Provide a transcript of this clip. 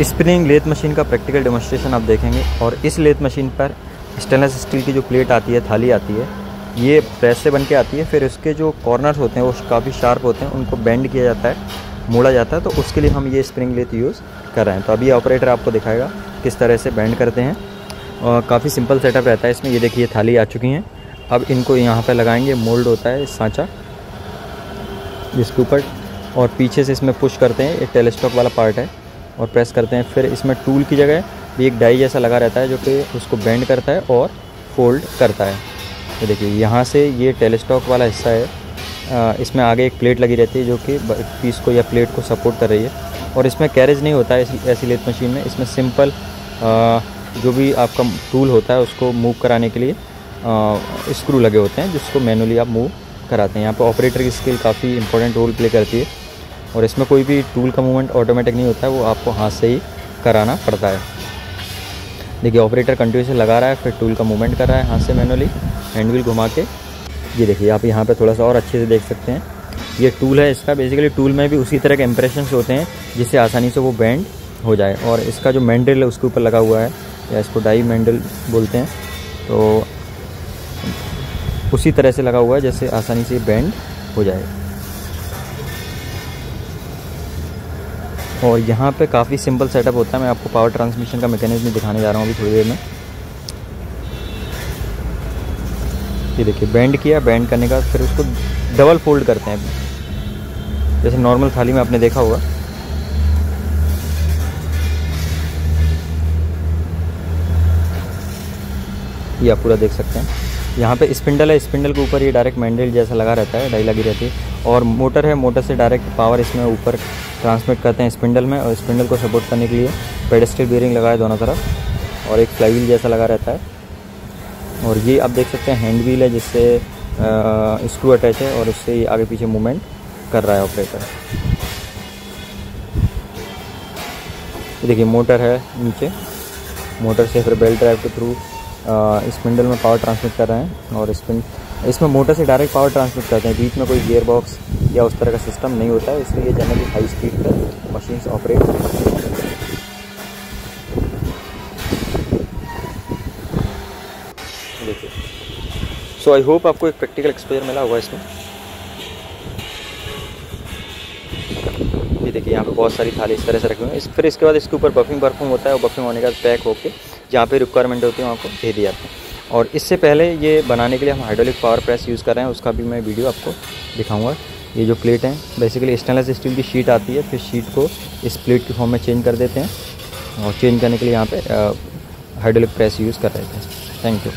Spring lathe machine का practical demonstration आप देखेंगे, और इस लेथ मशीन पर स्टेनलेस स्टील की जो प्लेट आती है, थाली आती है, ये प्रेस से बन के आती है, फिर उसके जो कॉर्नर्स होते हैं, वो काफ़ी शार्प होते हैं, उनको बेंड किया जाता है, मोड़ा जाता है तो उसके लिए हम ये स्प्रिंग लेथ यूज़ कर रहे हैं। तो अभी ऑपरेटर आपको दिखाएगा किस तरह से बेंड करते हैं, और काफ़ी सिंपल सेटअप रहता है इसमें। ये देखिए थाली आ चुकी हैं। अब इनको यहाँ पर लगाएँगे, मोल्ड होता है सांचा, जिसके ऊपर, और पीछे से इसमें पुश करते हैं एक टेलीस्टॉक वाला पार्ट है। और प्रेस करते हैं। फिर इसमें टूल की जगह भी एक डाई जैसा लगा रहता है जो कि उसको बेंड करता है और फोल्ड करता है। तो देखिए, यहाँ से ये टेलीस्टॉक वाला हिस्सा है। इसमें आगे एक प्लेट लगी रहती है जो कि पीस को या प्लेट को सपोर्ट कर रही है। और इसमें कैरेज नहीं होता है ऐसी ऐसी लेथ मशीन में। इसमें सिंपल जो भी आपका टूल होता है उसको मूव कराने के लिए स्क्रू लगे होते हैं, जिसको मैनुअली आप मूव कराते हैं। यहाँ पर ऑपरेटर की स्किल काफ़ी इंपॉर्टेंट रोल प्ले करती है। और इसमें कोई भी टूल का मूवमेंट ऑटोमेटिक नहीं होता है वो आपको हाथ से ही कराना पड़ता है। देखिए ऑपरेटर कंटिन्यू से लगा रहा है, फिर टूल का मूवमेंट कर रहा है हाथ से मैनुअली हैंड व्हील घुमा के। ये देखिए, आप यहाँ पे थोड़ा सा और अच्छे से देख सकते हैं। ये टूल है इसका बेसिकली टूल में भी उसी तरह के इंप्रेशन होते हैं, जिससे आसानी से वो बैंड हो जाए। और इसका जो मैंडल है, उसके ऊपर लगा हुआ है, या इसको डाई मैंडल बोलते हैं तो उसी तरह से लगा हुआ है, जैसे आसानी से बैंड हो जाए। और यहाँ पे काफ़ी सिंपल सेटअप होता है। मैं आपको पावर ट्रांसमिशन का मैकेनिज्म दिखाने जा रहा हूँ अभी थोड़ी देर में। ये देखिए बैंड किया बैंड करने का फिर उसको डबल फोल्ड करते हैं। जैसे नॉर्मल थाली में आपने देखा होगा। ये आप पूरा देख सकते हैं। यहाँ पे स्पिंडल है स्पिंडल के ऊपर ये डायरेक्ट मैंडल जैसा लगा रहता है, डाई लगी रहती है। और मोटर है, मोटर से डायरेक्ट पावर इसमें ऊपर ट्रांसमिट करते हैं स्पिंडल में और स्पिंडल को सपोर्ट करने के लिए पेडेस्टल बियरिंग लगाए दोनों तरफ़ और एक फ्लाई व्हील जैसा लगा रहता है। और ये आप देख सकते हैं हैंड व्हील है जिससे स्क्रू अटैच है और उससे ये आगे पीछे मूवमेंट कर रहा है ऑपरेटर देखिए मोटर है नीचे। मोटर से फिर बेल्ट ड्राइव के थ्रू स्पिंडल में पावर ट्रांसमिट कर रहे हैं और स्पिन इसमें मोटर से डायरेक्ट पावर ट्रांसमिट करते हैं। बीच में कोई गियर बॉक्स या उस तरह का सिस्टम नहीं होता है, इसलिए जनरली हाई स्पीड पर मशीन ऑपरेट देखिए सो आई होप आपको एक प्रैक्टिकल एक्सपोजर मिला होगा इसमें। ये देखिए, यहाँ पे बहुत सारी थाली इस तरह से रखी हुई है। फिर इसके बाद इसके ऊपर बफिंग परफॉर्म होता है, और बफिंग होने के बाद पैक होकर जहाँ पे रिक्वायरमेंट होती है, वहाँ को दे दिया जाता है। और इससे पहले ये बनाने के लिए हम हाइड्रोलिक पावर प्रेस यूज़ कर रहे हैं, उसका भी मैं वीडियो आपको दिखाऊँगा। ये जो प्लेट है बेसिकली स्टेनलेस स्टील की शीट आती है, फिर शीट को इस प्लेट के फॉर्म में चेंज कर देते हैं और चेंज करने के लिए यहाँ पर हाइड्रोलिक प्रेस यूज़ कर रहे थे थैंक यू